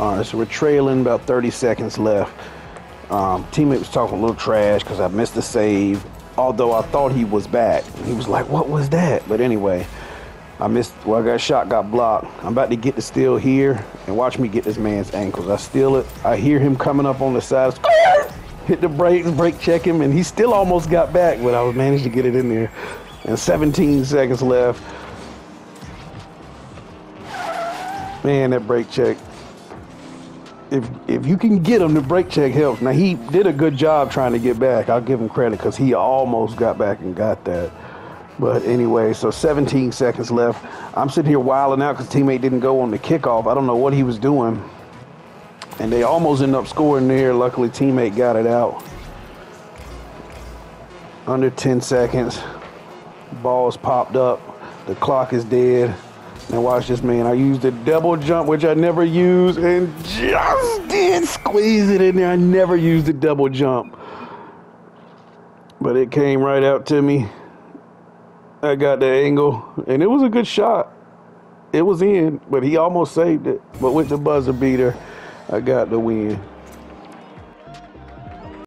All right, so we're trailing about 30 seconds left. Um, teammate was talking a little trash because I missed the save. Although I thought he was back. He was like, "What was that?" But anyway, I missed. Well, I got shot, got blocked. I'm about to get the steal here and watch me get this man's ankles. I steal it. I hear him coming up on the side. Hit the brakes, brake check him, and he still almost got back, but I was managed to get it in there. And 17 seconds left. Man, that brake check. If if you can get him, the brake check helps. Now he did a good job trying to get back. I'll give him credit because he almost got back and got that. But anyway, so 17 seconds left. I'm sitting here wilding out because teammate didn't go on the kickoff. I don't know what he was doing. And they almost end up scoring there. Luckily, teammate got it out. Under 10 seconds. Ball's popped up. The clock is dead. Now watch this, man. I used a double jump, which I never use, and just did squeeze it in there. I never used a double jump. But it came right out to me. I got the angle, and it was a good shot. It was in, but he almost saved it. But with the buzzer beater, I got the win.